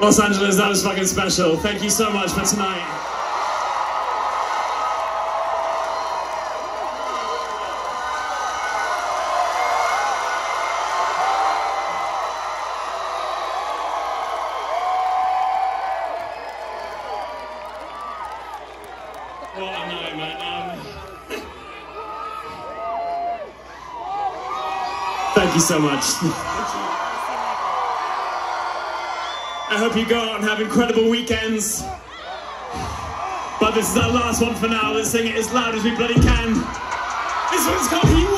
Los Angeles, that was fucking special. Thank you so much for tonight. Um, Thank you so much. I hope you go out and have incredible weekends. But this is our last one for now. Let's sing it as loud as we bloody can. This one's called He.